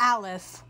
Alice.